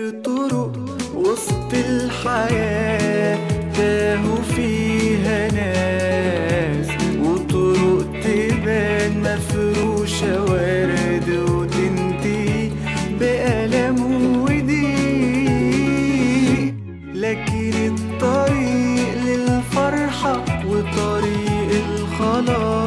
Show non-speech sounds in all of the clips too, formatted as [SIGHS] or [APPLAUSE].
طرق وسط الحياة تاهوا فيها ناس وطرق تبان مفروشة ورد وتنتهي بألم وضيق لكن الطريق للفرحة وطريق الخلاص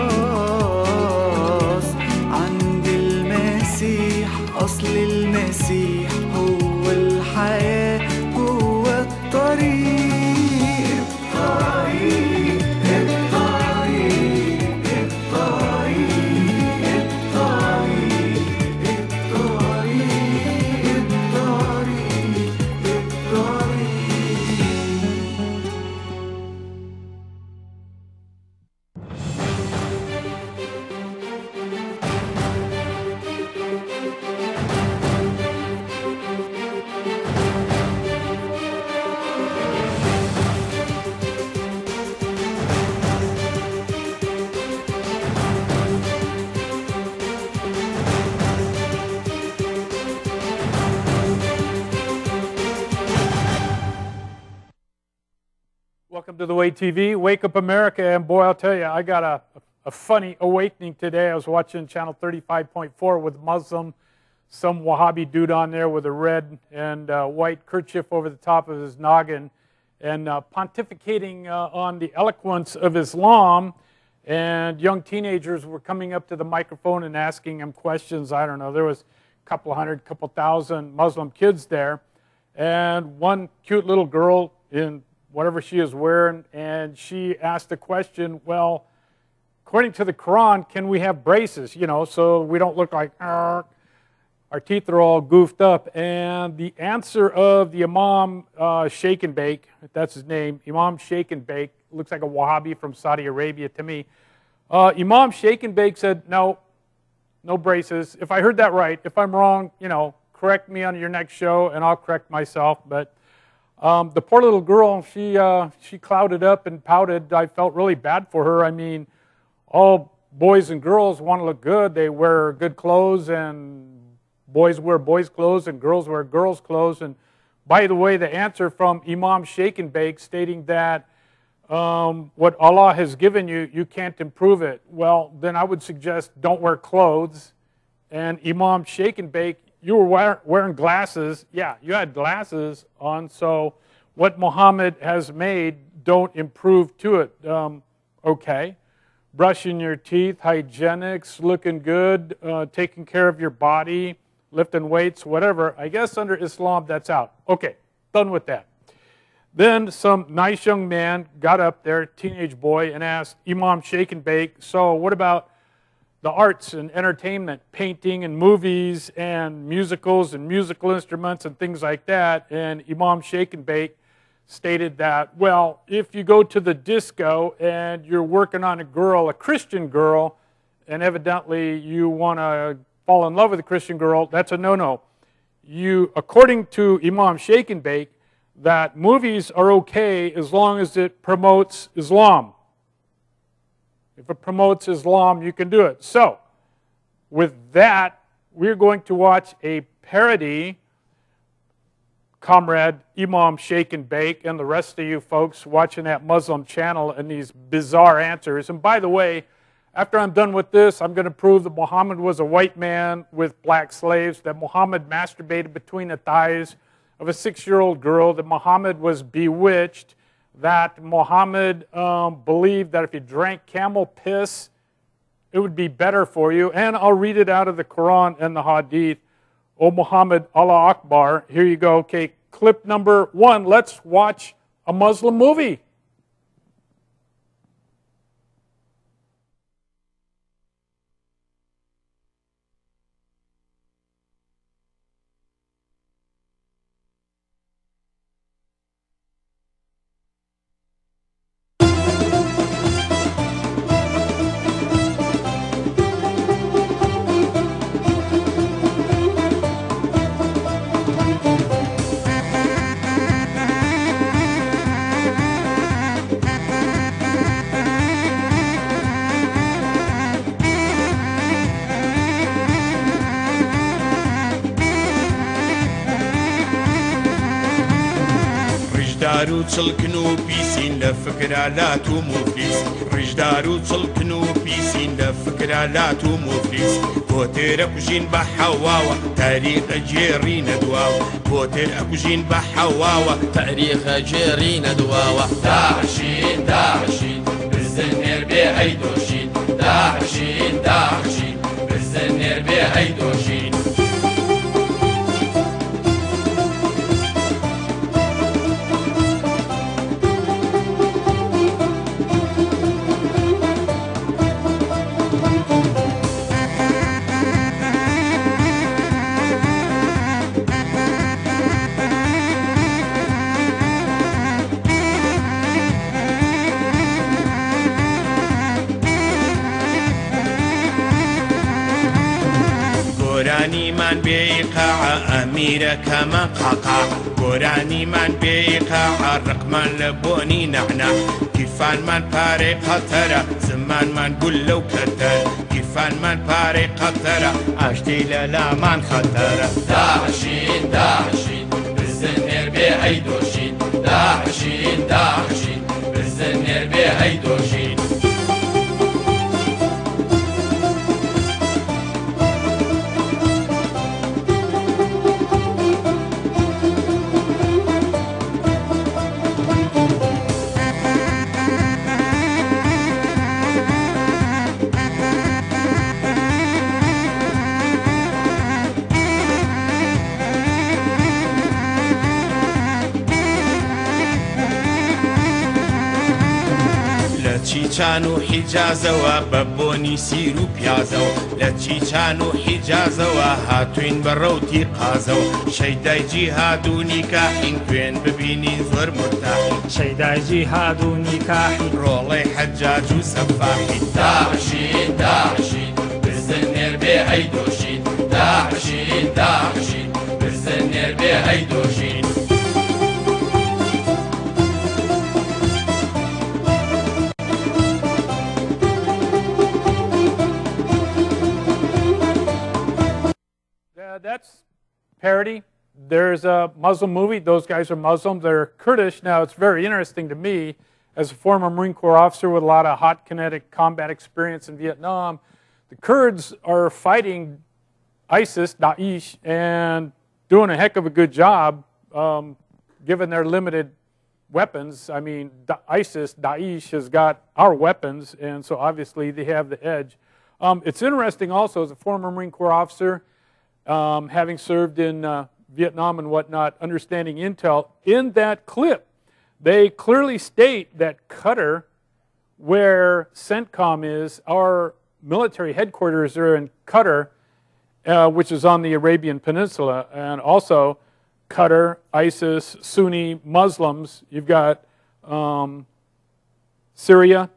Welcome to the Way TV, Wake Up America, and boy, I'll tell you, I got a, a funny awakening today. I was watching channel 35.4 with Muslim, some Wahhabi dude on there with a red and uh, white kerchief over the top of his noggin, and uh, pontificating uh, on the eloquence of Islam. And young teenagers were coming up to the microphone and asking him questions. I don't know, there was a couple hundred, couple thousand Muslim kids there, and one cute little girl in whatever she is wearing, and she asked the question, well, according to the Quran, can we have braces, you know, so we don't look like, our teeth are all goofed up. And the answer of the Imam uh, Shake and Bake, that's his name, Imam Shake and Bake, looks like a Wahhabi from Saudi Arabia to me. Uh, Imam Shake and Bake said, no, no braces. If I heard that right, if I'm wrong, you know, correct me on your next show and I'll correct myself. But um, the poor little girl, she, uh, she clouded up and pouted. I felt really bad for her. I mean, all boys and girls want to look good. They wear good clothes, and boys wear boys' clothes, and girls wear girls' clothes. And by the way, the answer from Imam Shake and Bake stating that um, what Allah has given you, you can't improve it. Well, then I would suggest don't wear clothes. And Imam Shake and Bake, you were wear, wearing glasses. Yeah, you had glasses on. So what Muhammad has made, don't improve to it. Um, okay. Brushing your teeth, hygienics, looking good, uh, taking care of your body, lifting weights, whatever. I guess under Islam, that's out. Okay, done with that. Then some nice young man got up there, teenage boy, and asked Imam Shake and Bake, so what about the arts and entertainment, painting and movies and musicals and musical instruments and things like that? And Imam Shake and Bake stated that, well, if you go to the disco and you're working on a girl, a Christian girl, and evidently you want to fall in love with a Christian girl, that's a no-no. You, according to Imam Shake and Bake, that movies are okay as long as it promotes Islam. If it promotes Islam, you can do it. So, with that, we're going to watch a parody. Comrade Imam Shake and Bake, and the rest of you folks watching that Muslim channel and these bizarre answers. And by the way, after I'm done with this, I'm going to prove that Muhammad was a white man with black slaves, that Muhammad masturbated between the thighs of a six year old girl, that Muhammad was bewitched, that Muhammad um, believed that if you drank camel piss, it would be better for you. And I'll read it out of the Quran and the Hadith. O Muhammad, Allah Akbar. Here you go. Okay, clip number one. Let's watch a Muslim movie. فکرالات و مفلیس ڕژدار و چڵکن و پیسین لە فکرالات و مفلیس بۆ تێرە کوژین بە حەواوە تاریخە جێڕی نەدواوە. بۆ تێر ئەکوژین بە حەواوە ئەمیرەکەمە قاقا گۆرانیمان بێقاع ڕقمان لە بۆنی نەحنا. گیرفانمان پارەی قەتەرە زمانمان گول لەو کەتەر. گیرفانمان پارەی قەتەرە ئاشتی لە لامان خەتەرە. داعشین داعشین بزنێر بێ ئەی دۆشین داعشین داعشین بزنێر بێ ئەی دۆشین چیچان و حیجازەوە بە بۆنی سیر و پیازەوە. لە چیچان و حیجازەوە هاتوین بە ڕەوتی قازەوە. شەیدای جیهادونی کاحین کوێن ببینی زۆر مرتاحی شەیدای جیهاد و نیکاحی ڕۆڵەی حەجاج و سەفاحی. داعشین داعشین بزنێر بێ ئەی دۆشین داعشین داعشین بزنێر بێ ئەی دۆشین parody. There's a Muslim movie. Those guys are Muslim. They're Kurdish. Now, it's very interesting to me, as a former Marine Corps officer with a lot of hot kinetic combat experience in Vietnam, the Kurds are fighting ISIS, Daesh, and doing a heck of a good job um, given their limited weapons. I mean, ISIS, Daesh has got our weapons, and so obviously they have the edge. Um, it's interesting also, as a former Marine Corps officer, um, having served in uh, Vietnam and whatnot, understanding intel, in that clip, they clearly state that Qatar, where CENTCOM is, our military headquarters are in Qatar, uh, which is on the Arabian Peninsula, and also Qatar, ISIS, Sunni Muslims. You've got um, Syria,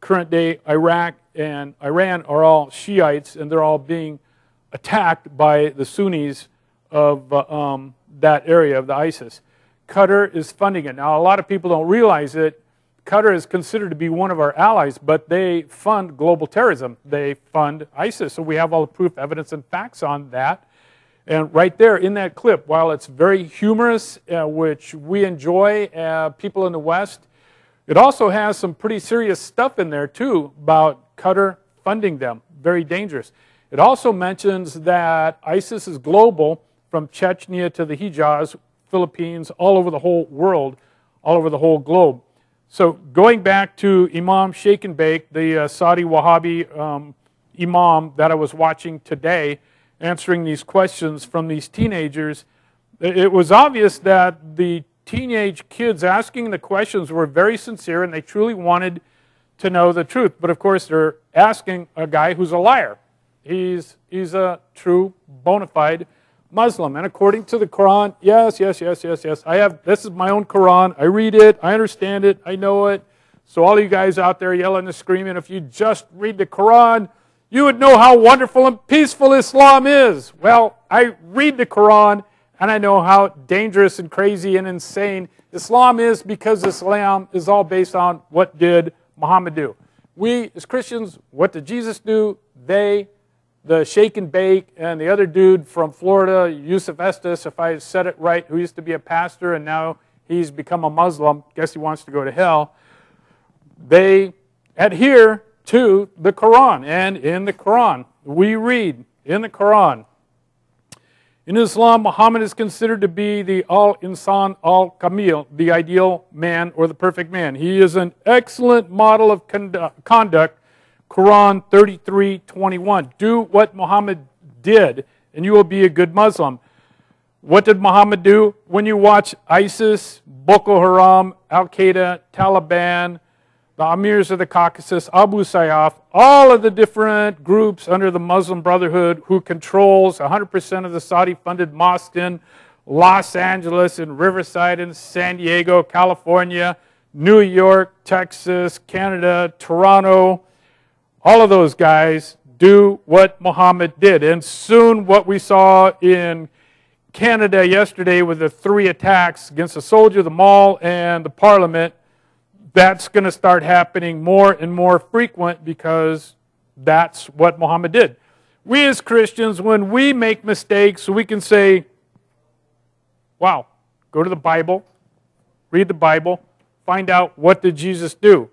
current day Iraq, and Iran are all Shiites, and they're all being attacked by the Sunnis of uh, um, that area of the ISIS. Qatar is funding it. Now, a lot of people don't realize it. Qatar is considered to be one of our allies, but they fund global terrorism. They fund ISIS. So we have all the proof, evidence, and facts on that. And right there in that clip, while it's very humorous, uh, which we enjoy, uh, people in the West, it also has some pretty serious stuff in there too about Qatar funding them. Very dangerous. It also mentions that ISIS is global from Chechnya to the Hijaz, Philippines, all over the whole world, all over the whole globe. So going back to Imam Shake and Bake, the uh, Saudi Wahhabi um, Imam that I was watching today, answering these questions from these teenagers, it was obvious that the teenage kids asking the questions were very sincere and they truly wanted to know the truth. But of course, they're asking a guy who's a liar. He's, he's a true, bona fide Muslim. And according to the Quran, yes, yes, yes, yes, yes. I have, this is my own Quran. I read it, I understand it, I know it. So, all you guys out there yelling and screaming, if you just read the Quran, you would know how wonderful and peaceful Islam is. Well, I read the Quran and I know how dangerous and crazy and insane Islam is because Islam is all based on what did Muhammad do. We, as Christians, what did Jesus do? They, the Shake and Bake, and the other dude from Florida, Yusuf Estes, if I said it right, who used to be a pastor and now he's become a Muslim. Guess he wants to go to hell. They adhere to the Quran. And in the Quran, we read in the Quran, in Islam, Muhammad is considered to be the al insan al kamil, the ideal man or the perfect man. He is an excellent model of conduct. Quran 33:21. Do what Muhammad did, and you will be a good Muslim. What did Muhammad do? When you watch ISIS, Boko Haram, Al Qaeda, Taliban, the Amirs of the Caucasus, Abu Sayyaf, all of the different groups under the Muslim Brotherhood who controls 100% of the Saudi funded mosques in Los Angeles, in Riverside, in San Diego, California, New York, Texas, Canada, Toronto, all of those guys do what Muhammad did. And soon, what we saw in Canada yesterday with the three attacks against the soldier, the mall, and the parliament that's going to start happening more and more frequent because that's what Muhammad did. We as Christians, when we make mistakes, we can say, wow, go to the Bible, read the Bible, find out what did Jesus do.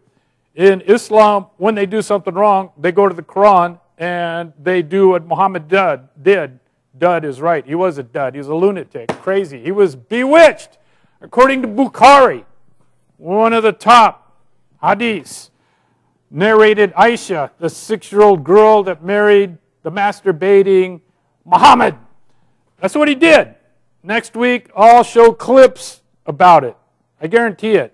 In Islam, when they do something wrong, they go to the Quran and they do what Muhammad did. did. Dud is right. He was a dud. He was a lunatic, crazy. He was bewitched, according to Bukhari one of the top hadiths narrated Aisha, the six year old girl that married the masturbating Muhammad. That's what he did. Next week, I'll show clips about it. I guarantee it.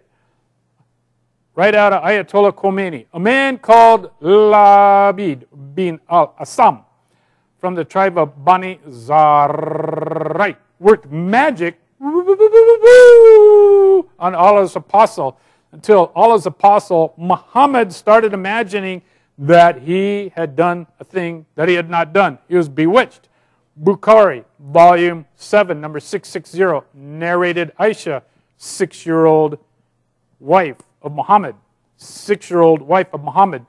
Right out of Ayatollah Khomeini. A man called Labid bin al Assam from the tribe of Bani Zarai worked magic on Allah's apostle until Allah's apostle Muhammad started imagining that he had done a thing that he had not done. He was bewitched. Bukhari, volume 7, number 660, narrated Aisha, six year old wife of Muhammad. Six year old wife of Muhammad.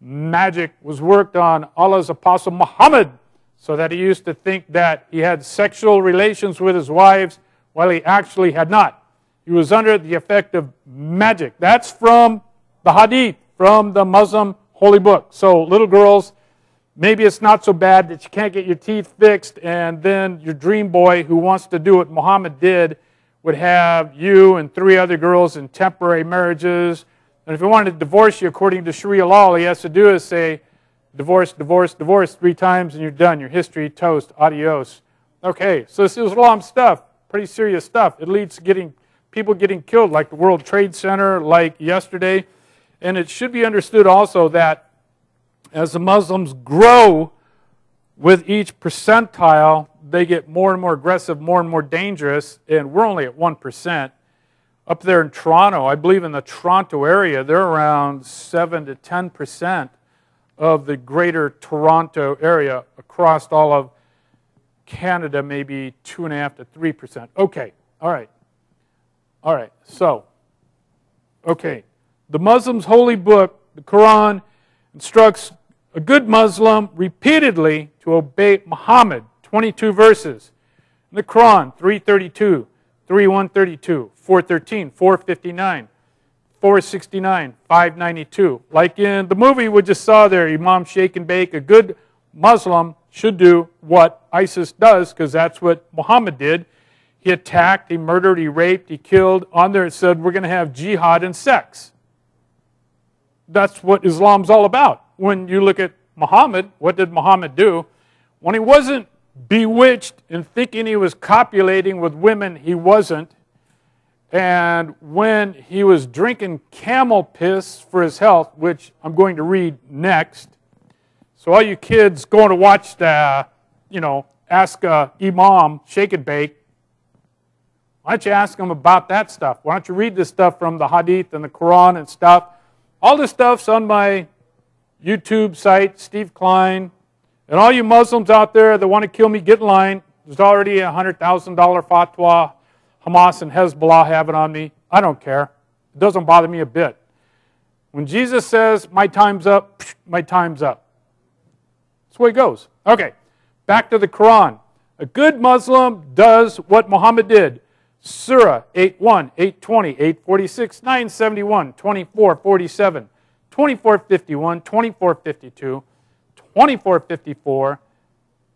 Magic was worked on Allah's apostle Muhammad so that he used to think that he had sexual relations with his wives while he actually had not. He was under the effect of magic. That's from the Hadith, from the Muslim holy book. So, little girls, maybe it's not so bad that you can't get your teeth fixed, and then your dream boy who wants to do what Muhammad did would have you and three other girls in temporary marriages. And if he wanted to divorce you according to Sharia law, all he has to do is say, divorce, divorce, divorce three times, and you're done. Your history toast, adios. Okay, so this is Islam stuff pretty serious stuff. It leads to getting people getting killed, like the World Trade Center, like yesterday. And it should be understood also that as the Muslims grow with each percentile, they get more and more aggressive, more and more dangerous, and we're only at 1%. Up there in Toronto, I believe in the Toronto area, they're around 7 to 10% of the greater Toronto area across all of Canada, maybe two and a half to three percent. Okay, all right, all right. So, okay, the Muslim's holy book, the Quran, instructs a good Muslim repeatedly to obey Muhammad. 22 verses. The Quran, 332, 3132, 413, 459. 469, 592. Like in the movie we just saw there, Imam Shake and Bake, a good Muslim should do what ISIS does, because that's what Muhammad did. He attacked, he murdered, he raped, he killed. On there it said, we're going to have jihad and sex. That's what Islam's all about. When you look at Muhammad, what did Muhammad do? When he wasn't bewitched and thinking he was copulating with women, he wasn't. And when he was drinking camel piss for his health, which I'm going to read next, so all you kids going to watch the, you know, ask uh, Imam, Shake and Bake, why don't you ask him about that stuff? Why don't you read this stuff from the Hadith and the Quran and stuff? All this stuff's on my YouTube site, Steve Klein. And all you Muslims out there that want to kill me, get in line. There's already a $100,000 fatwa Hamas and Hezbollah have it on me. I don't care. It doesn't bother me a bit. When Jesus says, my time's up, my time's up. That's the way it goes. Okay, back to the Quran. A good Muslim does what Muhammad did Surah 81, 820, 846, 971, 2447, 2451, 2452, 2454.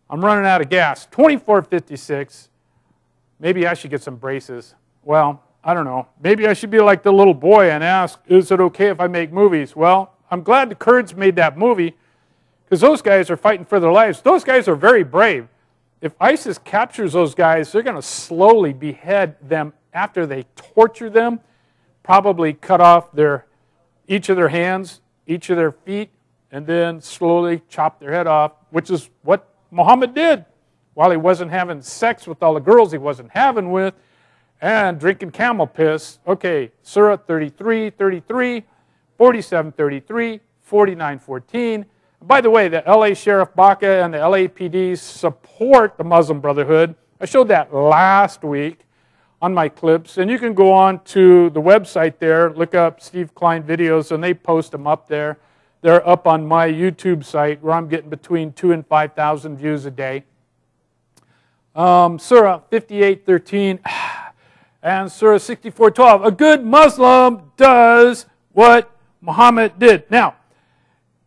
I'm running out of gas. 2456. Maybe I should get some braces. Well, I don't know. Maybe I should be like the little boy and ask, is it okay if I make movies? Well, I'm glad the Kurds made that movie because those guys are fighting for their lives. Those guys are very brave. If ISIS captures those guys, they're going to slowly behead them after they torture them, probably cut off their, each of their hands, each of their feet, and then slowly chop their head off, which is what Muhammad did while he wasn't having sex with all the girls he wasn't having with and drinking camel piss. Okay, Surah 33, 33, 47, 33, 49, 14. By the way, the LA Sheriff Baca and the LAPD support the Muslim Brotherhood. I showed that last week on my clips, and you can go on to the website there, look up Steve Klein videos, and they post them up there. They're up on my YouTube site where I'm getting between two and 5,000 views a day. Um, Surah 58:13 [SIGHS] and Surah 64:12. A good Muslim does what Muhammad did. Now,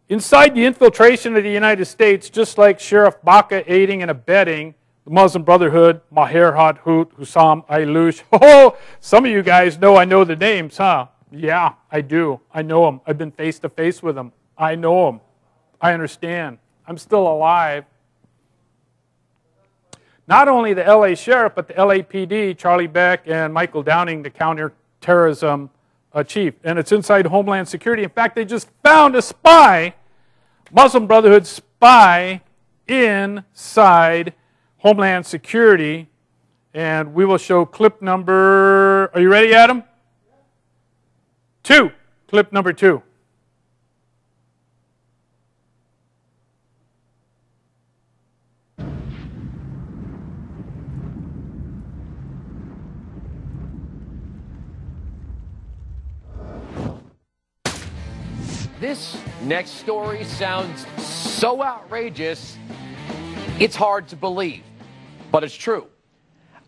inside the infiltration of the United States, just like Sheriff Baca aiding and abetting the Muslim Brotherhood, Maher Hathout, Hussam Ayloush. [LAUGHS] Oh, some of you guys know I know the names, huh? Yeah, I do. I know them. I've been face to face with them. I know them. I understand. I'm still alive. Not only the LA Sheriff, but the LAPD, Charlie Beck and Michael Downing, the counterterrorism uh, chief. And it's inside Homeland Security. In fact, they just found a spy, Muslim Brotherhood spy, inside Homeland Security. And we will show clip number. Are you ready, Adam? Two. Clip number two. This next story sounds so outrageous, it's hard to believe, but it's true.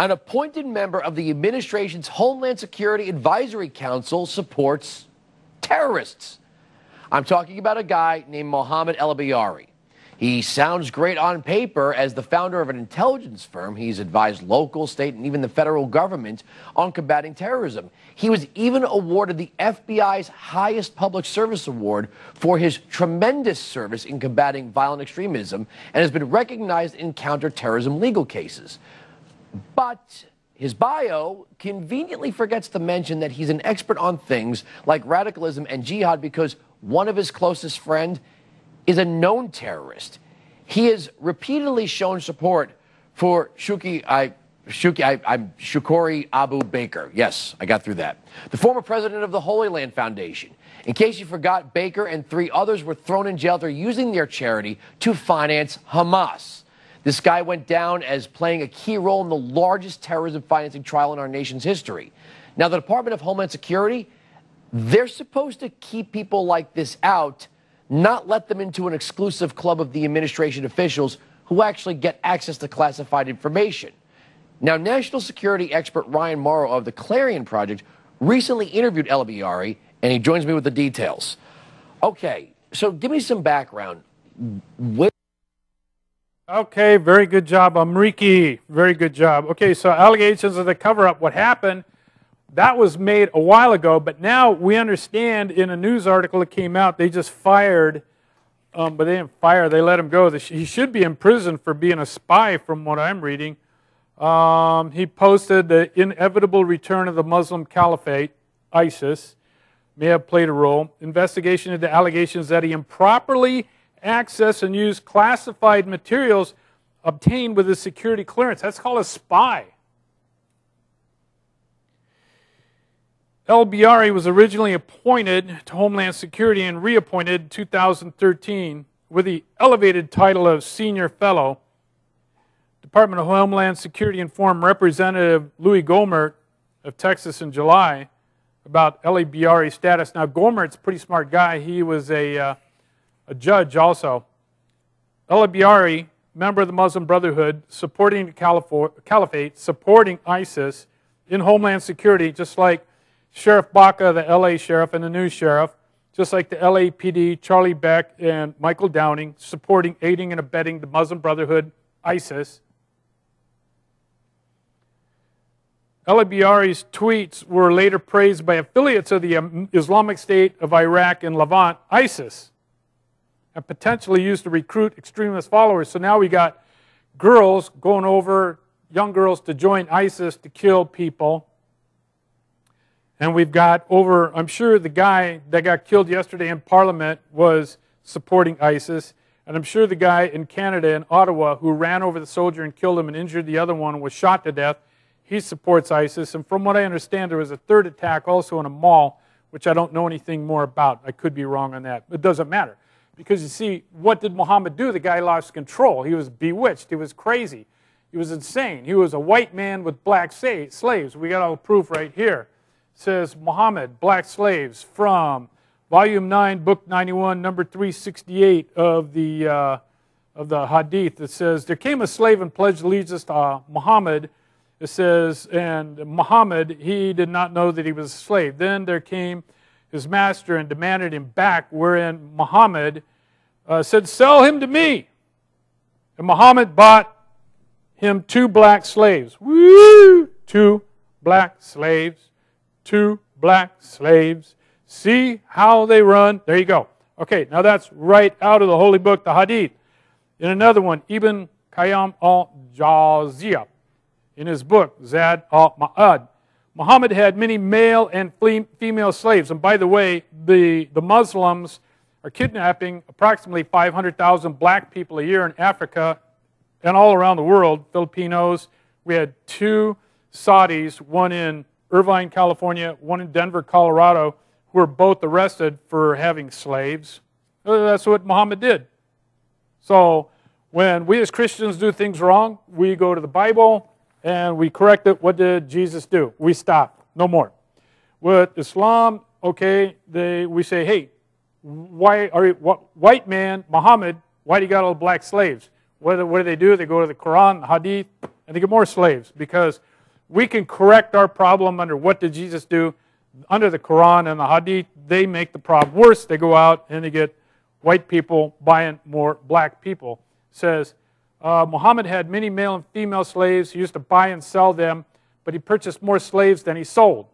An appointed member of the administration's Homeland Security Advisory Council supports terrorists. I'm talking about a guy named Mohammed Elibiary. He sounds great on paper as the founder of an intelligence firm. He's advised local, state, and even the federal government on combating terrorism. He was even awarded the FBI's highest public service award for his tremendous service in combating violent extremism and has been recognized in counterterrorism legal cases. But his bio conveniently forgets to mention that he's an expert on things like radicalism and jihad because one of his closest friends is a known terrorist. He has repeatedly shown support for Shuki, I, Shuki, I, I'm Shukuri Abu Baker. Yes, I got through that. The former president of the Holy Land Foundation. In case you forgot, Baker and three others were thrown in jail for using their charity to finance Hamas. This guy went down as playing a key role in the largest terrorism financing trial in our nation's history. Now, the Department of Homeland Security, they're supposed to keep people like this out not let them into an exclusive club of the administration officials who actually get access to classified information. Now, national security expert Ryan Mauro of the Clarion Project recently interviewed Elibiary, and he joins me with the details. Okay, so give me some background. Where Okay, very good job, Amriki. Very good job. Okay, so allegations of the cover up. What happened? That was made a while ago, but now we understand in a news article that came out, they just fired, um, but they didn't fire, they let him go. He should be in prison for being a spy, from what I'm reading. Um, he posted the inevitable return of the Muslim Caliphate, ISIS, may have played a role. Investigation into allegations that he improperly accessed and used classified materials obtained with his security clearance. That's called a spy. Elibiary was originally appointed to Homeland Security and reappointed in 2013 with the elevated title of Senior Fellow. Department of Homeland Security informed Representative Louis Gohmert of Texas in July about Elibiary's status. Now, Gohmert's a pretty smart guy. He was a, uh, a judge also. Eli Biari, member of the Muslim Brotherhood, supporting the Caliphate, supporting ISIS, in Homeland Security, just like Sheriff Baca, the LA sheriff, and the new sheriff, just like the LAPD, Charlie Beck, and Michael Downing, supporting, aiding, and abetting the Muslim Brotherhood, ISIS. Elibiary's tweets were later praised by affiliates of the Islamic State of Iraq and Levant, ISIS, and potentially used to recruit extremist followers. So now we got girls going over, young girls to join ISIS to kill people. And we've got over, I'm sure the guy that got killed yesterday in Parliament was supporting ISIS. And I'm sure the guy in Canada, in Ottawa, who ran over the soldier and killed him and injured the other one, was shot to death. He supports ISIS. And from what I understand, there was a third attack also in a mall, which I don't know anything more about. I could be wrong on that. It doesn't matter. Because you see, what did Muhammad do? The guy lost control. He was bewitched. He was crazy. He was insane. He was a white man with black slaves. We got all the proof right here. It says Muhammad, black slaves, from volume 9, book 91, number 368 of the, uh, of the Hadith. It says, There came a slave and pledged allegiance to uh, Muhammad. It says, And Muhammad, he did not know that he was a slave. Then there came his master and demanded him back, wherein Muhammad uh, said, Sell him to me. And Muhammad bought him two black slaves. Woo! Two black slaves. Two black slaves. See how they run. There you go. Okay, now that's right out of the holy book, the Hadith. In another one, Ibn Qayyim al Jawziyah, in his book, Zad al Ma'ad, Muhammad had many male and female slaves. And by the way, the, the Muslims are kidnapping approximately 500,000 black people a year in Africa and all around the world. Filipinos. We had two Saudis, one in Irvine, California, one in Denver, Colorado, who were both arrested for having slaves. Uh, that's what Muhammad did. So when we as Christians do things wrong, we go to the Bible and we correct it. What did Jesus do? We stop. No more. With Islam, okay, they, we say, hey, why are you, white man, Muhammad, why do you got all black slaves? What do, what do they do? They go to the Quran, the Hadith, and they get more slaves because we can correct our problem under what did Jesus do? Under the Quran and the Hadith, they make the problem worse. They go out and they get white people buying more black people. It says, uh, Muhammad had many male and female slaves. He used to buy and sell them, but he purchased more slaves than he sold.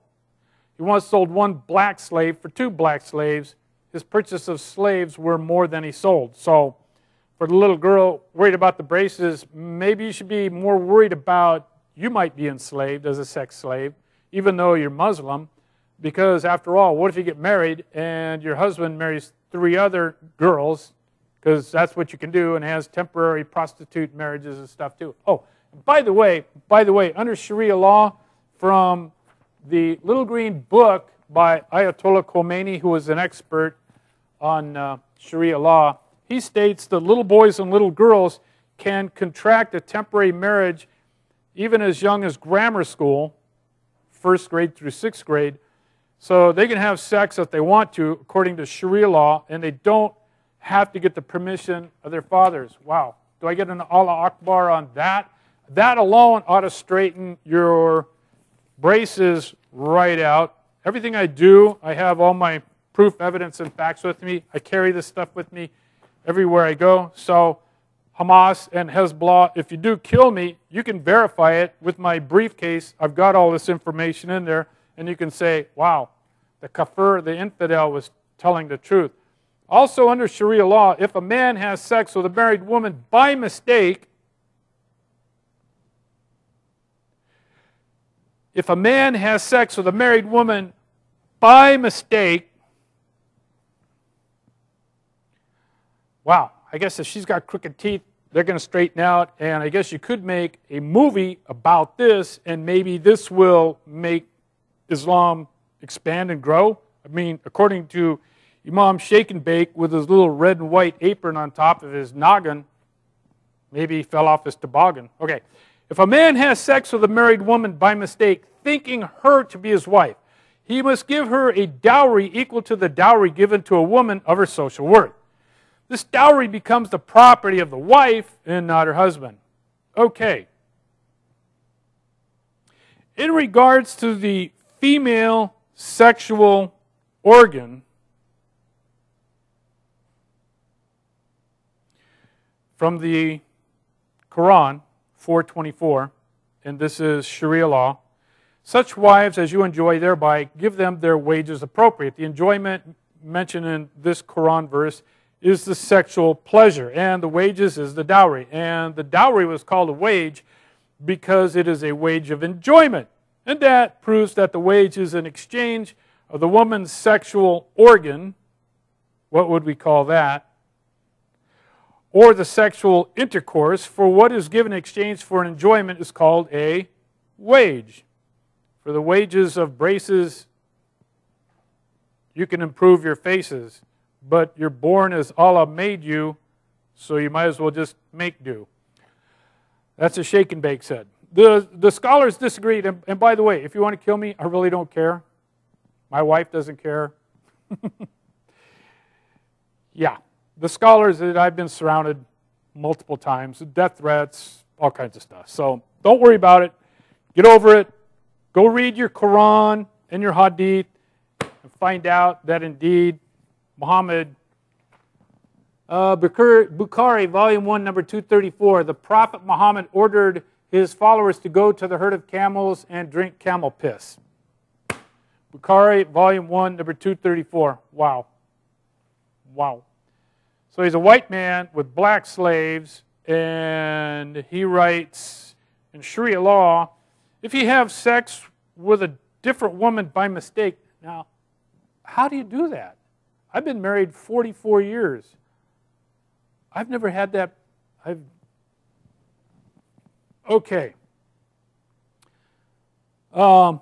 He once sold one black slave for two black slaves. His purchase of slaves were more than he sold. So, for the little girl worried about the braces, maybe you should be more worried about you might be enslaved as a sex slave, even though you're Muslim, because after all, what if you get married and your husband marries three other girls because that's what you can do and has temporary prostitute marriages and stuff too. Oh, by the way, by the way, under Sharia law, from the little green book by Ayatollah Khomeini, who was an expert on uh, Sharia law, he states that little boys and little girls can contract a temporary marriage even as young as grammar school, first grade through sixth grade. So they can have sex if they want to, according to Sharia law, and they don't have to get the permission of their fathers. Wow. Do I get an Allah Akbar on that? That alone ought to straighten your braces right out. Everything I do, I have all my proof, evidence, and facts with me. I carry this stuff with me everywhere I go. So, Hamas and Hezbollah, if you do kill me, you can verify it with my briefcase. I've got all this information in there, and you can say, wow, the kafir, the infidel, was telling the truth. Also, under Sharia law, if a man has sex with a married woman by mistake, if a man has sex with a married woman by mistake, wow, I guess if she's got crooked teeth, they're going to straighten out. And I guess you could make a movie about this, and maybe this will make Islam expand and grow. I mean, according to Imam Shake and Bake with his little red and white apron on top of his noggin. Maybe he fell off his toboggan. Okay. If a man has sex with a married woman by mistake, thinking her to be his wife, he must give her a dowry equal to the dowry given to a woman of her social worth. This dowry becomes the property of the wife and not her husband. Okay. in regards to the female sexual organ, from the Quran 424, and this is Sharia law. Such wives as you enjoy thereby, give them their wages appropriate. The enjoyment mentioned in this Quran verse is the sexual pleasure, and the wages is the dowry. And the dowry was called a wage because it is a wage of enjoyment. And that proves that the wage is an exchange of the woman's sexual organ. What would we call that? Or the sexual intercourse for what is given in exchange for an enjoyment is called a wage. For the wages of braces, you can improve your faces, but you're born as Allah made you, so you might as well just make do. That's a shake and bake said. The, the scholars disagreed, and, and by the way, if you want to kill me, I really don't care. My wife doesn't care. [LAUGHS] yeah, the scholars that I've been surrounded multiple times, death threats, all kinds of stuff. So don't worry about it. Get over it. Go read your Quran and your Hadith and find out that indeed Muhammad, uh, Bukhari, volume 1, number 234, the Prophet Muhammad ordered his followers to go to the herd of camels and drink camel piss. Bukhari, volume 1, number 234. Wow. Wow. So he's a white man with black slaves, and he writes in Sharia law if you have sex with a different woman by mistake, now, how do you do that? I've been married 44 years. I've never had that. I've. Okay. Um,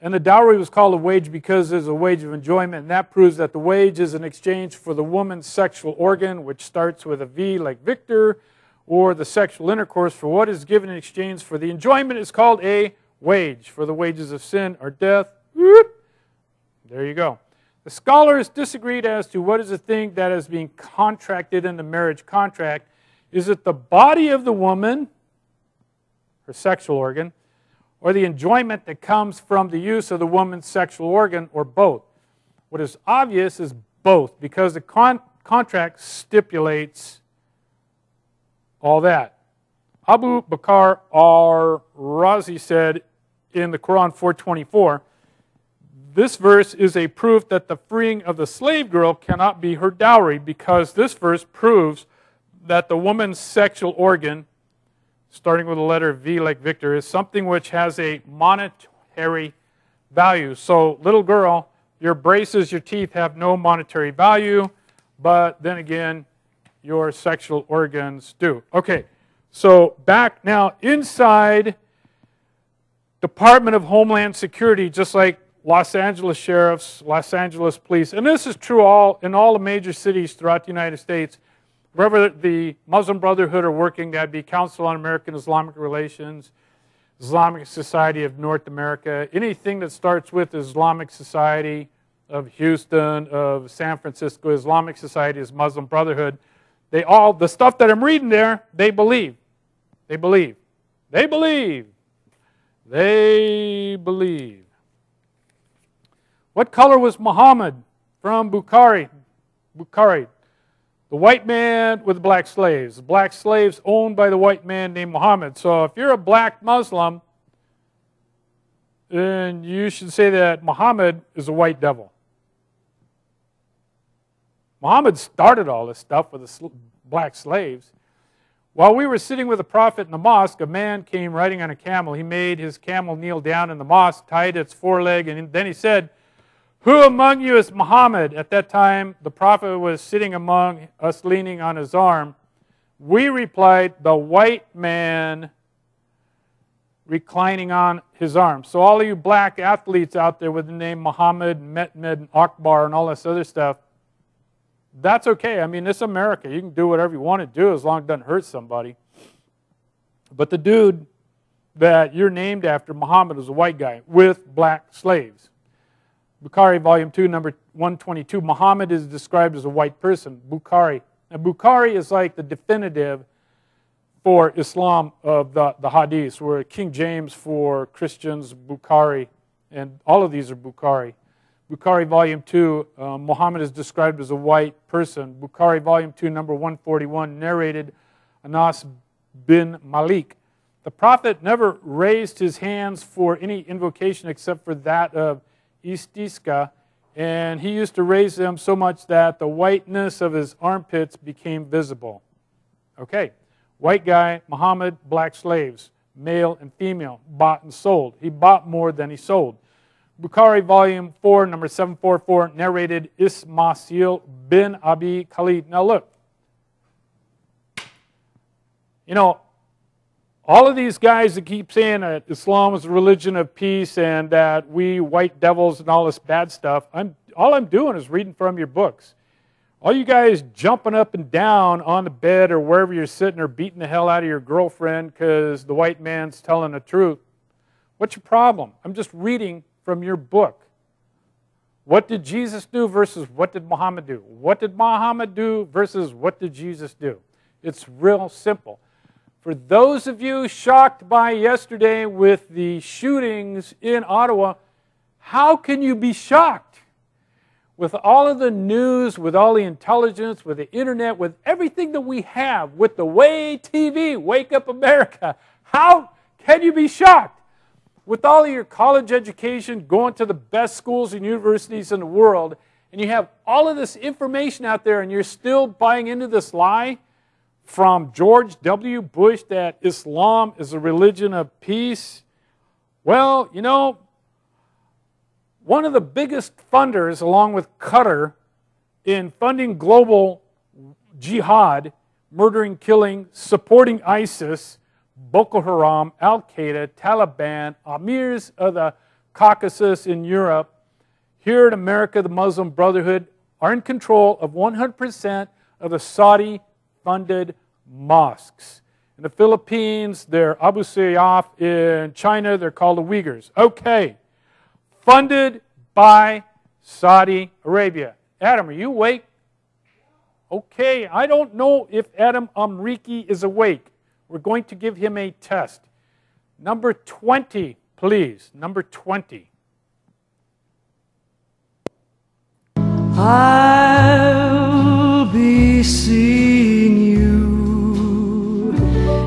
and the dowry was called a wage because it's a wage of enjoyment, and that proves that the wage is an exchange for the woman's sexual organ, which starts with a V like Victor, or the sexual intercourse for what is given in exchange for the enjoyment is called a wage. For the wages of sin are death. There you go. The scholars disagreed as to what is the thing that is being contracted in the marriage contract. Is it the body of the woman, her sexual organ, or the enjoyment that comes from the use of the woman's sexual organ, or both. What is obvious is both, because the con- contract stipulates all that. Abu Bakr al Razi said in the Quran 424 this verse is a proof that the freeing of the slave girl cannot be her dowry because this verse proves that the woman's sexual organ starting with the letter V like Victor, is something which has a monetary value. So, little girl, your braces, your teeth have no monetary value, but then again, your sexual organs do. Okay, so back now inside Department of Homeland Security, just like Los Angeles sheriffs, Los Angeles police, and this is true all in all the major cities throughout the United States wherever the Muslim Brotherhood are working, that'd be Council on American Islamic Relations, Islamic Society of North America, anything that starts with Islamic Society of Houston, of San Francisco, Islamic Society is Muslim Brotherhood. They all, the stuff that I'm reading there, they believe. They believe. They believe. They believe. What color was Muhammad from Bukhari? Bukhari, the white man with black slaves. Black slaves owned by the white man named Muhammad. So if you're a black Muslim, then you should say that Muhammad is a white devil. Muhammad started all this stuff with the black slaves. While we were sitting with the prophet in the mosque, a man came riding on a camel. He made his camel kneel down in the mosque, tied its foreleg, and then he said, who among you is Muhammad? At that time, the prophet was sitting among us, leaning on his arm. We replied, The white man reclining on his arm. So, all of you black athletes out there with the name Muhammad, Mehmed, and Akbar, and all this other stuff, that's okay. I mean, it's America. You can do whatever you want to do as long as it doesn't hurt somebody. But the dude that you're named after, Muhammad, is a white guy with black slaves. Bukhari, volume 2, number 122. Muhammad is described as a white person. Bukhari. Now, Bukhari is like the definitive for Islam of the, the Hadiths, where King James for Christians, Bukhari, and all of these are Bukhari. Bukhari, Volume 2, uh, Muhammad is described as a white person. Bukhari, Volume 2, number 141, narrated Anas bin Malik. The Prophet never raised his hands for any invocation except for that of istisqa, and he used to raise them so much that the whiteness of his armpits became visible. Okay, white guy, Muhammad, black slaves, male and female, bought and sold. He bought more than he sold. Bukhari, volume 4, number 744, narrated Ismail bin Abi Khalid. Now look, you know, all of these guys that keep saying that Islam is a religion of peace and that we white devils and all this bad stuff, I'm, all I'm doing is reading from your books. All you guys jumping up and down on the bed or wherever you're sitting or beating the hell out of your girlfriend because the white man's telling the truth. What's your problem? I'm just reading from your book. What did Jesus do versus what did Muhammad do? What did Muhammad do versus what did Jesus do? It's real simple. For those of you shocked by yesterday with the shootings in Ottawa, how can you be shocked? With all of the news, with all the intelligence, with the internet, with everything that we have, with the way TV, Wake Up America, how can you be shocked? With all of your college education, going to the best schools and universities in the world, and you have all of this information out there, and you're still buying into this lie? From George W. Bush that Islam is a religion of peace? Well, you know, one of the biggest funders, along with Qatar, in funding global jihad, murdering, killing, supporting ISIS, Boko Haram, Al Qaeda, Taliban, Amirs of the Caucasus in Europe, here in America, the Muslim Brotherhood are in control of 100% of the Saudi funded mosques. In the Philippines, they're Abu Sayyaf. In China, they're called the Uyghurs. Okay. Funded by Saudi Arabia. Adam, are you awake? Okay, I don't know if Adam Amriki is awake. We're going to give him a test. Number 20, please. Number 20. I'll be seeing you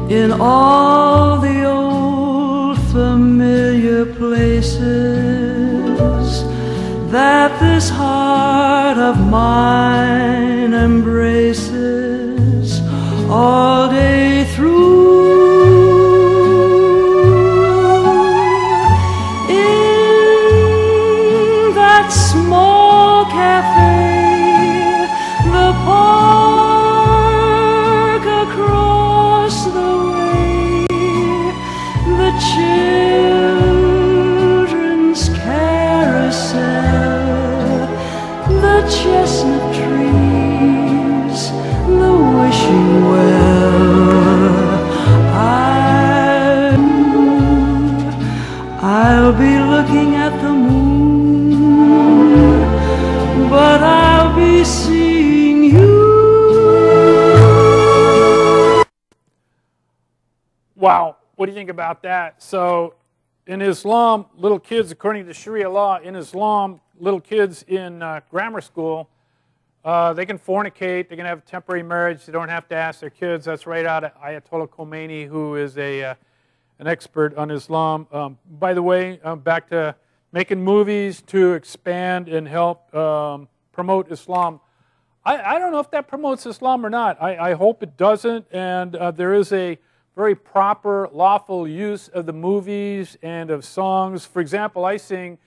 in all the old familiar places that this heart of mine embraces all day Wow, what do you think about that? So, in Islam, little kids, according to Sharia law, in Islam, little kids in uh, grammar school, uh, they can fornicate, they can have temporary marriage, they don't have to ask their kids. That's right out of Ayatollah Khomeini, who is a, uh, an expert on Islam. Um, by the way, um, back to making movies to expand and help um, promote Islam. I, I don't know if that promotes Islam or not. I, I hope it doesn't. And uh, there is a very proper, lawful use of the movies and of songs. For example, I sing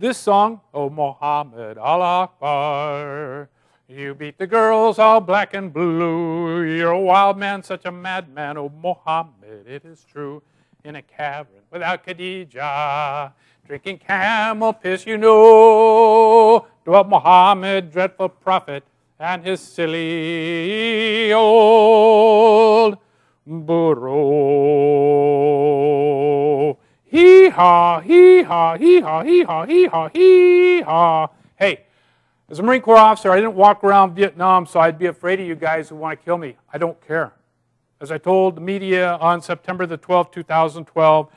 this song, Oh Muhammad Allah Akbar. You beat the girls all black and blue. You're a wild man, such a madman. Oh Muhammad, it is true. In a cavern without Khadijah, drinking camel piss, you know. Dwelt Muhammad, dreadful prophet, and his silly old burro. Hee haw, hee haw, hee haw, hee haw, hee haw, hee haw. Hey, as a Marine Corps officer, I didn't walk around Vietnam so I'd be afraid of you guys who want to kill me. I don't care. as I told the media on September the 12th, 2012,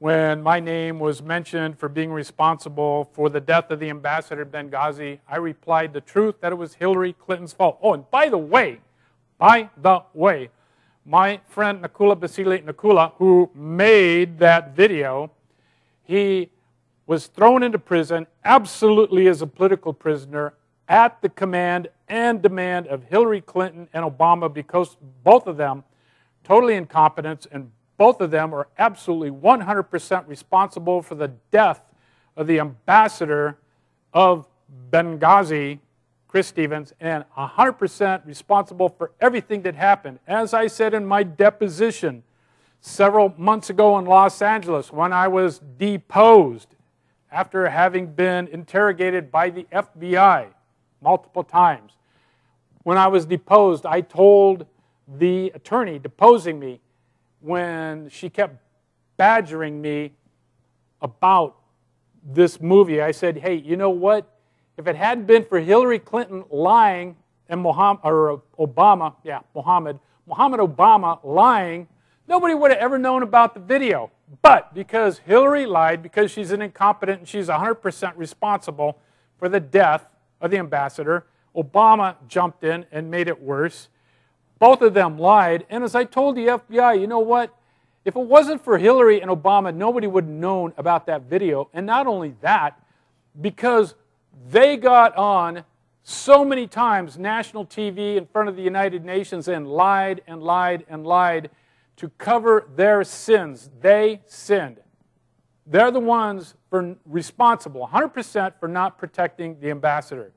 when my name was mentioned for being responsible for the death of the ambassador Benghazi, I replied the truth that it was Hillary Clinton's fault. Oh, and by the way, by the way, my friend Nakoula Basseley Nakoula, who made that video, he was thrown into prison absolutely as a political prisoner at the command and demand of Hillary Clinton and Obama because both of them totally incompetent and both of them are absolutely 100% responsible for the death of the ambassador of Benghazi, Chris Stevens, and 100% responsible for everything that happened. As I said in my deposition several months ago in Los Angeles when I was deposed after having been interrogated by the FBI multiple times. When I was deposed, I told the attorney deposing me when she kept badgering me about this movie. I said, hey, you know what? If it hadn't been for Hillary Clinton lying and Muhammad, or Obama, yeah, Muhammad, Muhammad Obama lying, nobody would have ever known about the video. But because Hillary lied, because she's an incompetent and she's 100% responsible for the death of the ambassador. Obama jumped in and made it worse. Both of them lied. And as I told the FBI, you know what? If it wasn't for Hillary and Obama, nobody would have known about that video. And not only that, because they got on so many times national TV in front of the United Nations and lied and lied and lied to cover their sins. They sinned. They're the ones for responsible 100% for not protecting the ambassador.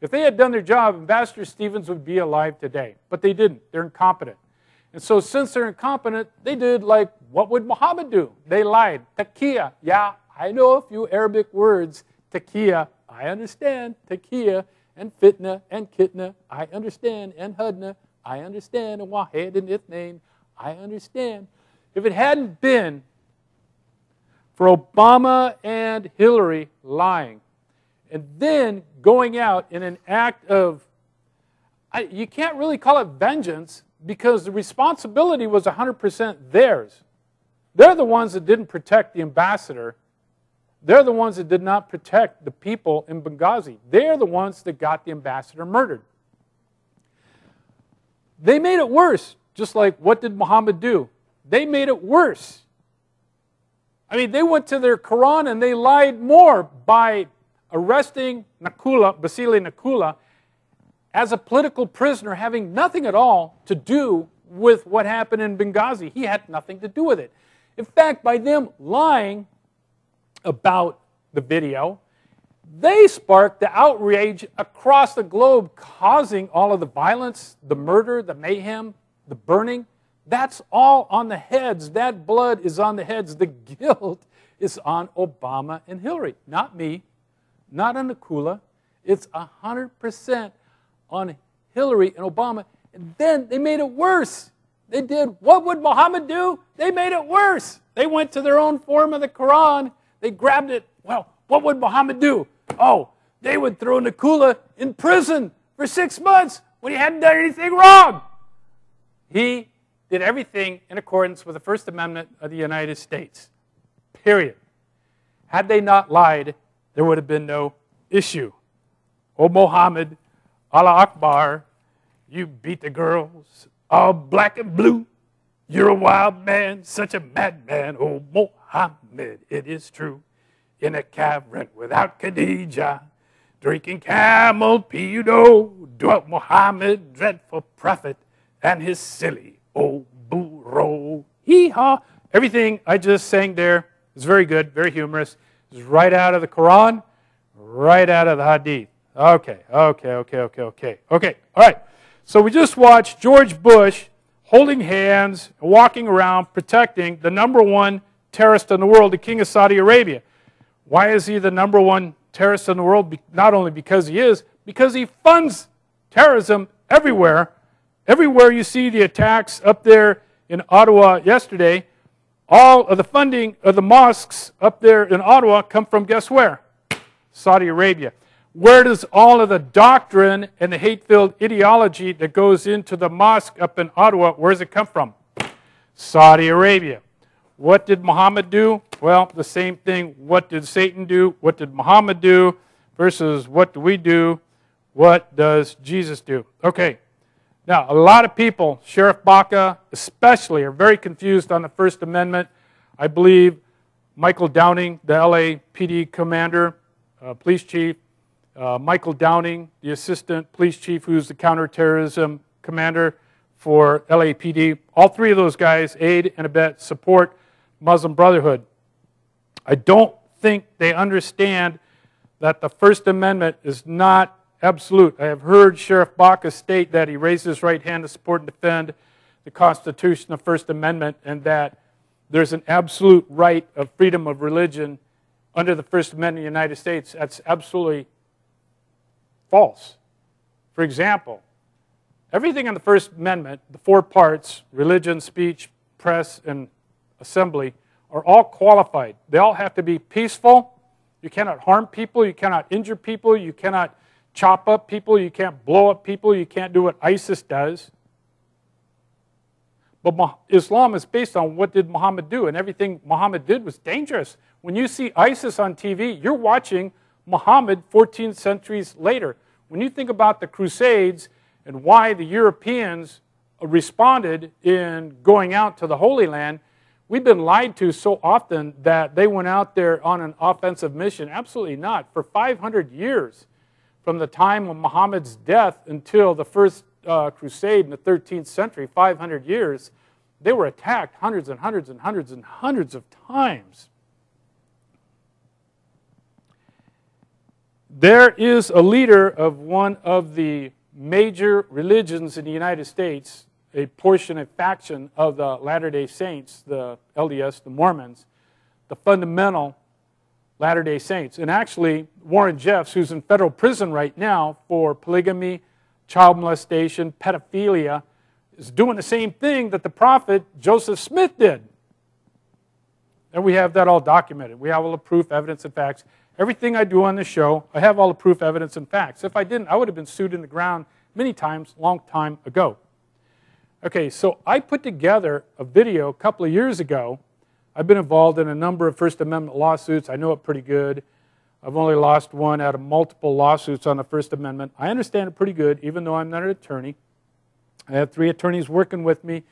If they had done their job, Ambassador Stevens would be alive today. But they didn't. They're incompetent. And so since they're incompetent, they did like what would Muhammad do? They lied. Takia. Yeah, I know a few Arabic words. Takia. I understand. Takia and fitna and kitna. I understand. And hudna. I understand. And wahed and ithnain. I understand. If it hadn't been for Obama and Hillary lying, and then going out in an act of, I, you can't really call it vengeance because the responsibility was 100% theirs. They're the ones that didn't protect the ambassador. They're the ones that did not protect the people in Benghazi. They're the ones that got the ambassador murdered. They made it worse, just like what did Muhammad do? They made it worse. I mean, they went to their Quran and they lied more by arresting Nakoula, Basseley Nakoula, as a political prisoner, having nothing at all to do with what happened in Benghazi. He had nothing to do with it. In fact, by them lying about the video, they sparked the outrage across the globe, causing all of the violence, the murder, the mayhem, the burning. That's all on the heads. That blood is on the heads. The [LAUGHS] guilt is on Obama and Hillary, not me, not on Nakoula. It's 100% on Hillary and Obama. And then they made it worse. They did what would Muhammad do? They made it worse. They went to their own form of the Quran. They grabbed it. Well, what would Muhammad do? Oh, they would throw Nakoula in prison for six months when he hadn't done anything wrong. He did everything in accordance with the First Amendment of the United States. Period. Had they not lied, there would have been no issue. Oh, Mohammed, Allah Akbar, you beat the girls, all black and blue. You're a wild man, such a madman. Oh, Mohammed, it is true. In a cavern without Khadijah, drinking camel pee, you know, dwelt Mohammed, dreadful prophet, and his silly old burro. Hee haw. Everything I just sang there is very good, very humorous. It's right out of the Quran, right out of the Hadith. Okay, okay, okay, okay, okay. Okay, all right. So we just watched George Bush holding hands, walking around, protecting the number one terrorist in the world, the King of Saudi Arabia. Why is he the number one terrorist in the world? Not only because he is, because he funds terrorism everywhere. Everywhere you see the attacks up there in Ottawa yesterday, all of the funding of the mosques up there in Ottawa come from guess where? Saudi Arabia. Where does all of the doctrine and the hate filled ideology that goes into the mosque up in Ottawa, where does it come from? Saudi Arabia. What did Muhammad do? Well, the same thing. What did Satan do? What did Muhammad do? Versus what do we do? What does Jesus do? Okay. Now, a lot of people, Sheriff Baca especially, are very confused on the First Amendment. I believe Michael Downing, the LAPD commander, uh, police chief, uh, Michael Downing, the assistant police chief, who's the counterterrorism commander for LAPD, all three of those guys aid and abet support Muslim Brotherhood. I don't think they understand that the First Amendment is not absolute. I have heard Sheriff Baca state that he raised his right hand to support and defend the Constitution, the First Amendment, and that there's an absolute right of freedom of religion under the First Amendment of the United States. That's absolutely false. For example, everything in the First Amendment, the four parts religion, speech, press, and assembly are all qualified. They all have to be peaceful. You cannot harm people. You cannot injure people. You cannot chop up people. You can't blow up people. You can't do what ISIS does. But Islam is based on what did Muhammad do, and everything Muhammad did was dangerous. When you see ISIS on TV, you're watching Muhammad 14 centuries later. When you think about the Crusades and why the Europeans responded in going out to the Holy Land, we've been lied to so often that they went out there on an offensive mission. Absolutely not. For 500 years, from the time of Muhammad's death until the first uh, crusade in the 13th century, 500 years, they were attacked hundreds and hundreds and hundreds and hundreds of times. There is a leader of one of the major religions in the United States, a portion, a faction of the Latter day Saints, the LDS, the Mormons, the fundamental Latter day Saints. And actually, Warren Jeffs, who's in federal prison right now for polygamy, child molestation, pedophilia, is doing the same thing that the prophet Joseph Smith did. And we have that all documented. We have all the proof, evidence, and facts. Everything I do on this show, I have all the proof, evidence, and facts. If I didn't, I would have been sued in the ground many times, long time ago. Okay, so I put together a video a couple of years ago. I've been involved in a number of First Amendment lawsuits. I know it pretty good. I've only lost one out of multiple lawsuits on the First Amendment. I understand it pretty good, even though I'm not an attorney. I have three attorneys working with me.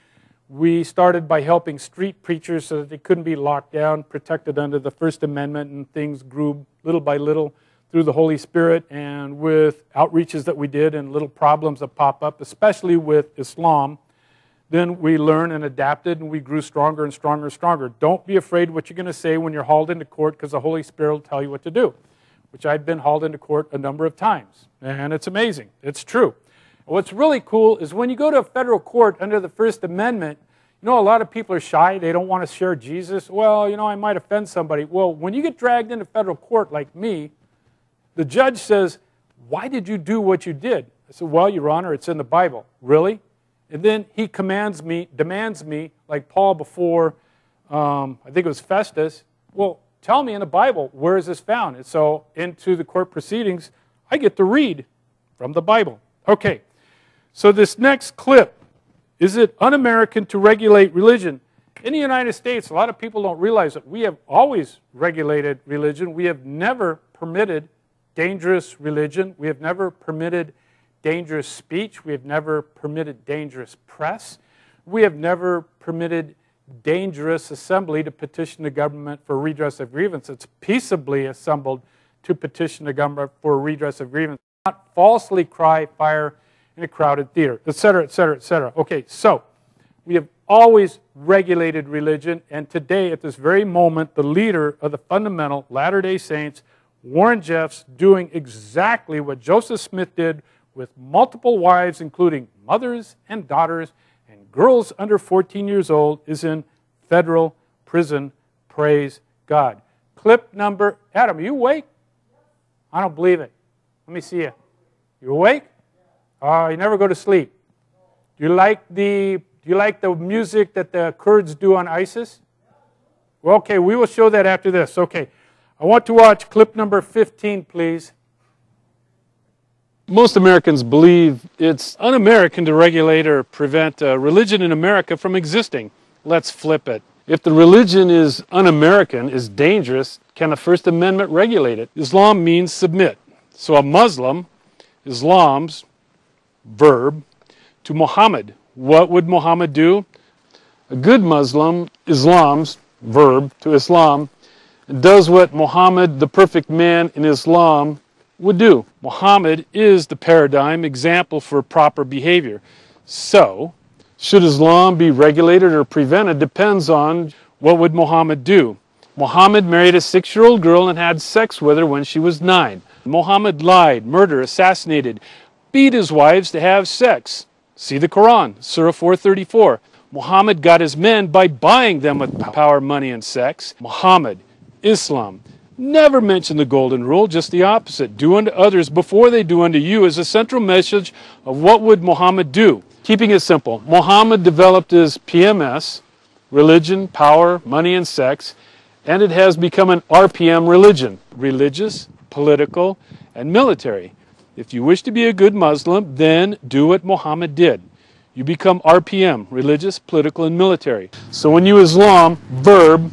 We started by helping street preachers so that they couldn't be locked down, protected under the First Amendment, and things grew little by little through the Holy Spirit and with outreaches that we did and little problems that pop up, especially with Islam. Then we learned and adapted and we grew stronger and stronger and stronger. Don't be afraid what you're going to say when you're hauled into court because the Holy Spirit will tell you what to do, which I've been hauled into court a number of times. And it's amazing. It's true. What's really cool is when you go to a federal court under the First Amendment, you know, a lot of people are shy. They don't want to share Jesus. Well, you know, I might offend somebody. Well, when you get dragged into federal court like me, the judge says, Why did you do what you did? I said, Well, Your Honor, it's in the Bible. Really? And then he commands me, demands me, like Paul before, um, I think it was Festus, well, tell me in the Bible, where is this found? And so into the court proceedings, I get to read from the Bible. Okay, so this next clip, is it un-American to regulate religion? In the United States, a lot of people don't realize that we have always regulated religion. We have never permitted dangerous religion. We have never permitted dangerous speech. We have never permitted dangerous press. We have never permitted dangerous assembly to petition the government for redress of grievance. It's peaceably assembled to petition the government for redress of grievance, not falsely cry fire in a crowded theater, et cetera, et cetera, et cetera. Okay, so we have always regulated religion, and today, at this very moment, the leader of the fundamental Latter day Saints, Warren Jeffs, doing exactly what Joseph Smith did with multiple wives, including mothers and daughters and girls under 14 years old, is in federal prison. Praise God. Clip number, Adam, are you awake? I don't believe it. Let me see you. You awake? Uh, you never go to sleep. Do you like the do you like the music that the Kurds do on ISIS? Well, okay, we will show that after this. Okay. I want to watch clip number 15, please. Most Americans believe it's un American to regulate or prevent uh, religion in America from existing. Let's flip it. If the religion is un American, is dangerous, can the First Amendment regulate it? Islam means submit. So a Muslim, Islam's verb, to Muhammad. What would Muhammad do? A good Muslim, Islam's verb to Islam, does what Muhammad, the perfect man in Islam, would do. Muhammad is the paradigm example for proper behavior. So, should Islam be regulated or prevented depends on what would Muhammad do. Muhammad married a six-year-old girl and had sex with her when she was nine. Muhammad lied, murdered, assassinated, beat his wives to have sex. See the Quran, Surah 434. Muhammad got his men by buying them with power, money, and sex. Muhammad, Islam, never mention the golden rule, just the opposite. Do unto others before they do unto you is a central message of what would Muhammad do. Keeping it simple, Muhammad developed his PMS, religion, power, money, and sex, and it has become an RPM religion, religious, political, and military. If you wish to be a good Muslim, then do what Muhammad did. You become RPM, religious, political, and military. So when you Islam, verb,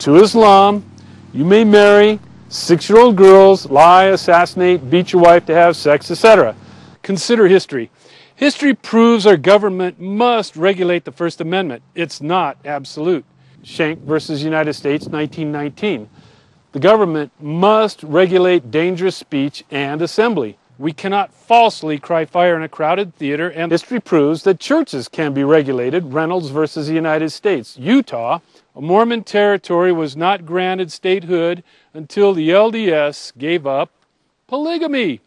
to Islam, you may marry six-year-old girls, lie, assassinate, beat your wife to have sex, etc. Consider history. History proves our government must regulate the First Amendment. It's not absolute. Schenck versus United States, 1919. The government must regulate dangerous speech and assembly. We cannot falsely cry fire in a crowded theater, and history proves that churches can be regulated. Reynolds versus the United States. Utah, a Mormon territory, was not granted statehood until the LDS gave up polygamy.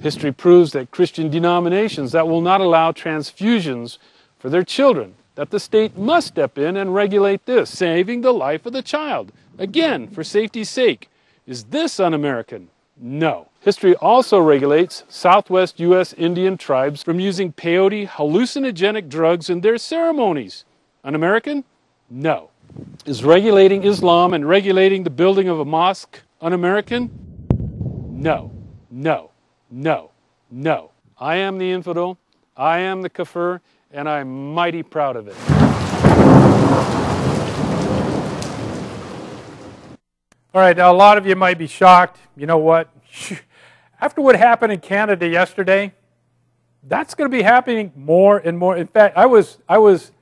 History proves that Christian denominations that will not allow transfusions for their children, that the state must step in and regulate this, saving the life of the child. Again, for safety's sake. Is this un American? No. History also regulates Southwest U.S. Indian tribes from using peyote hallucinogenic drugs in their ceremonies. Un American? No. Is regulating Islam and regulating the building of a mosque un American? No, no, no, no. I am the infidel, I am the kafir, and I'm mighty proud of it. All right, now a lot of you might be shocked. You know what? [LAUGHS] After what happened in Canada yesterday, that's going to be happening more and more. In fact, I was, I was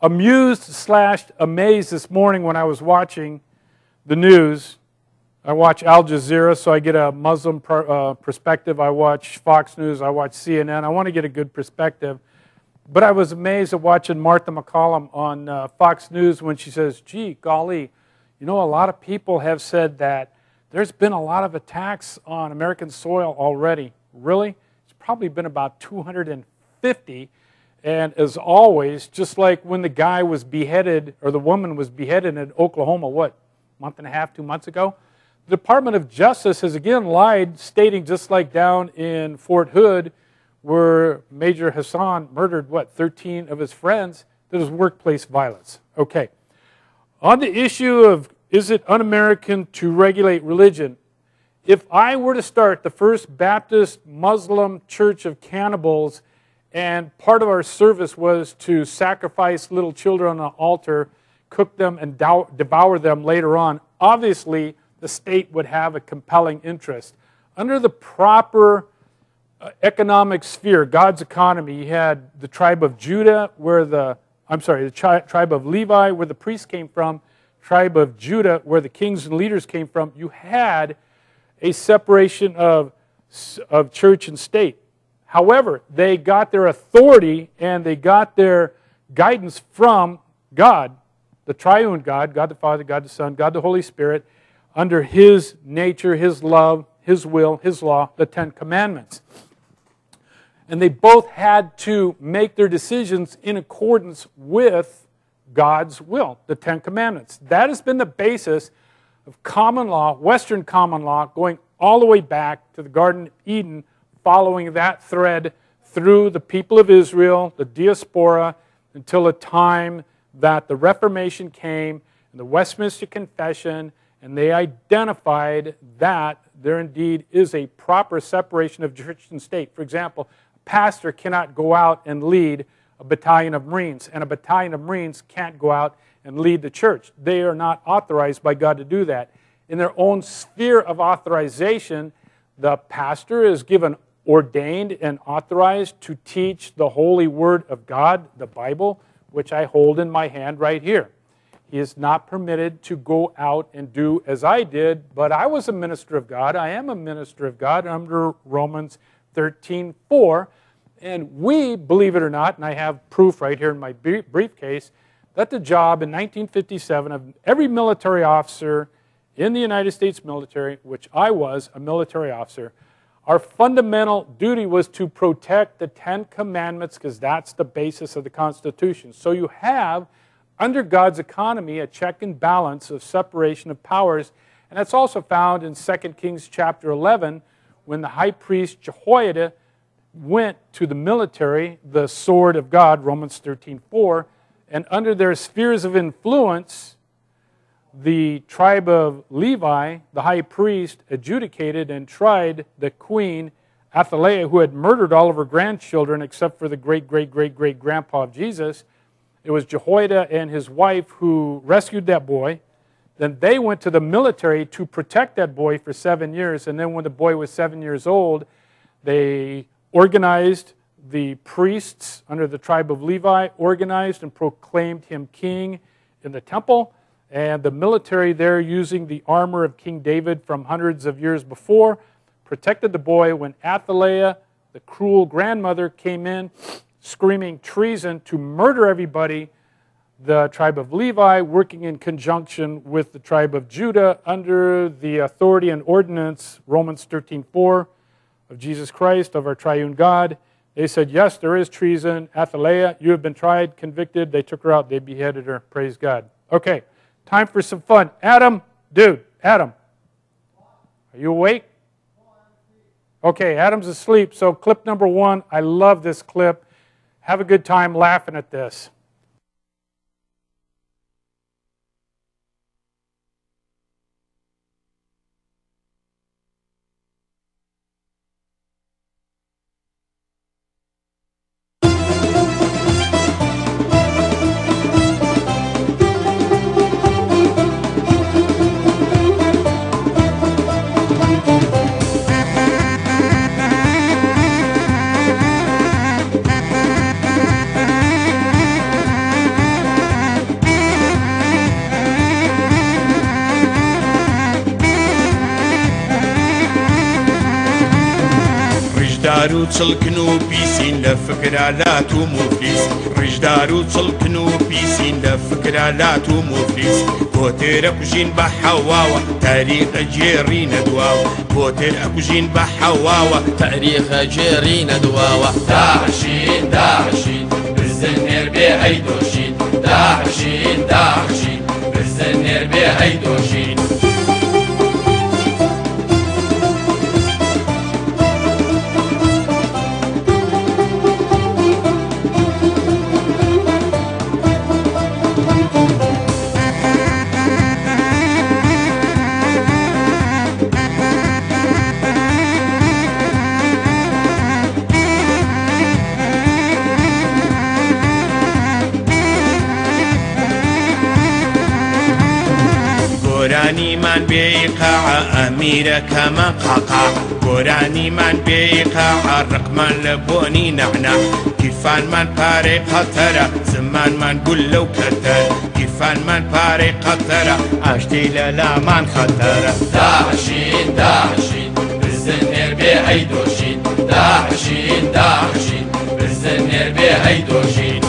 amused slash amazed this morning when I was watching the news. I watch Al Jazeera, so I get a Muslim uh, perspective. I watch Fox News. I watch CNN. I want to get a good perspective. But I was amazed at watching Martha MacCallum on uh, Fox News when she says, gee, golly, you know, a lot of people have said that there's been a lot of attacks on American soil already. Really? It's probably been about 250. And as always, just like when the guy was beheaded, or the woman was beheaded in Oklahoma, what, month and a half, two months ago? The Department of Justice has again lied, stating just like down in Fort Hood, where Major Hassan murdered, what, 13 of his friends, that was workplace violence. Okay. On the issue of is it un American to regulate religion? If I were to start the first Baptist Muslim church of cannibals, and part of our service was to sacrifice little children on the altar, cook them, and devour them later on, obviously the state would have a compelling interest. Under the proper uh, economic sphere, God's economy, you had the tribe of Judah, where the, I'm sorry, the tri tribe of Levi, where the priests came from, tribe of Judah, where the kings and leaders came from, you had a separation of, of church and state. However, they got their authority and they got their guidance from God, the triune God, God the Father, God the Son, God the Holy Spirit, under His nature, His love, His will, His law, the Ten Commandments. And they both had to make their decisions in accordance with God's will, the Ten Commandments. That has been the basis of common law, Western common law, going all the way back to the Garden of Eden, following that thread through the people of Israel, the diaspora, until a time that the Reformation came, and the Westminster Confession, And they identified that there indeed is a proper separation of church and state. For example, a pastor cannot go out and lead a battalion of Marines, and a battalion of Marines can't go out and lead the church. They are not authorized by God to do that. In their own sphere of authorization, the pastor is given ordained and authorized to teach the holy word of God, the Bible, which I hold in my hand right here. He is not permitted to go out and do as I did, but I was a minister of God. I am a minister of God under Romans 13 4. And we, believe it or not, and I have proof right here in my briefcase, that the job in 1957 of every military officer in the United States military, which I was a military officer, our fundamental duty was to protect the Ten Commandments because that's the basis of the Constitution. So you have, under God's economy, a check and balance of separation of powers. And that's also found in 2 Kings chapter 11 when the high priest Jehoiada went to the military, the sword of God, Romans 13 4, and under their spheres of influence, the tribe of Levi, the high priest, adjudicated and tried the queen Athaliah, who had murdered all of her grandchildren except for the great, great, great, great grandpa of Jesus. It was Jehoiada and his wife who rescued that boy. Then they went to the military to protect that boy for seven years. And then, when the boy was seven years old, they organized the priests under the tribe of Levi, organized and proclaimed him king in the temple and the military there, using the armor of King David from hundreds of years before, protected the boy when Athaliah, the cruel grandmother, came in screaming treason to murder everybody. The tribe of Levi, working in conjunction with the tribe of Judah under the authority and ordinance, Romans 13 4, of Jesus Christ, of our triune God. They said, Yes, there is treason. Athaliah, you have been tried, convicted. They took her out, they beheaded her. Praise God. Okay. Time for some fun. Adam, dude, Adam, are you awake? Okay, Adam's asleep. So, clip number one, I love this clip. Have a good time laughing at this. ڕژدار و چڵکن و پیسین لە فکرالات و مفلیس ڕژدار و چڵکن و پیسین لە فکرالات و مفلیس کۆتێرە کوژین بە حەواوە تاریخە جێڕی نەدواوە. کۆتێر ئەکوژین بە حەواوە تاریخە جێڕی نەدواوە. داعشین داعشین بزن نێر بێ ئەی دۆشین. داعشین داعشین بزن نێر بێ ئەی دۆشین. ئەمیرەکەمە قاقا. گۆرانیمان بێقاع ڕقمان لە بۆنی نەعنا گیرفانمان پارەی قەتەرە زمانمان گول لەو کەتەر گیرفانمان پارەی قەتەرە ئاشتی لە لامان خەتەرە داعشین داعشین. بزن نێر بێ ئەی دۆشین داعشین داعشین. بزن نێر بێ ئەی دۆشین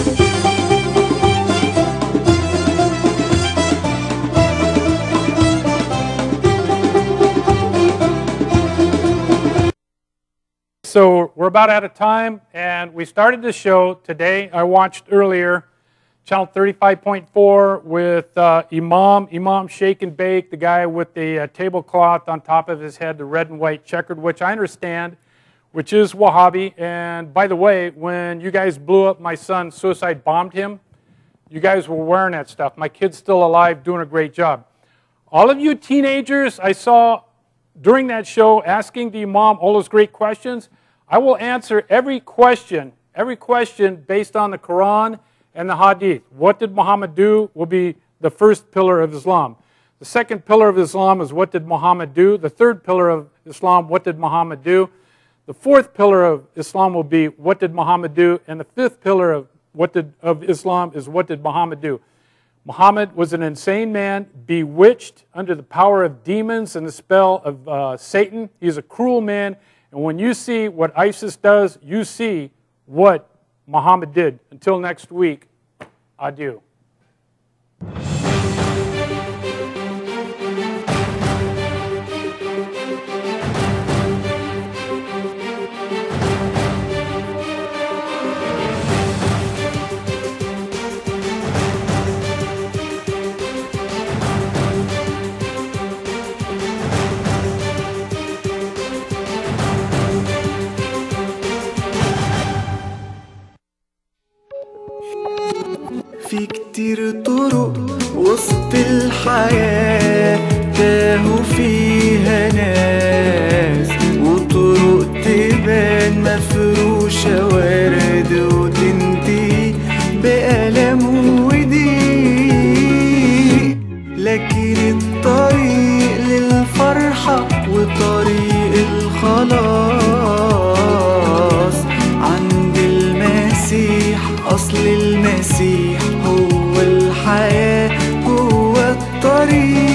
So we're about out of time, and we started the show today. I watched earlier channel 35.4 with uh, Imam, Imam Shake and Bake, the guy with the uh, tablecloth on top of his head, the red and white checkered, which I understand, which is Wahhabi. And by the way, when you guys blew up my son, suicide bombed him, you guys were wearing that stuff. My kid's still alive, doing a great job. All of you teenagers I saw during that show asking the Imam all those great questions, I will answer every question, every question based on the Quran and the Hadith. What did Muhammad do will be the first pillar of Islam. The second pillar of Islam is what did Muhammad do? The third pillar of Islam, what did Muhammad do? The fourth pillar of Islam will be what did Muhammad do? And the fifth pillar of what did of Islam is what did Muhammad do? Muhammad was an insane man, bewitched under the power of demons and the spell of uh, Satan. He's a cruel man. And when you see what ISIS does, you see what Muhammad did. Until next week, adieu. كتير طرق وسط الحياة تاهوا فيها ناس وطرق تبان مفروشة ورد وتنتهي بألم وضيق لكن الطريق للفرحة وطريق الخلاص عند المسيح أصل المسيح. é tua torre.